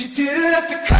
You didn't have to come.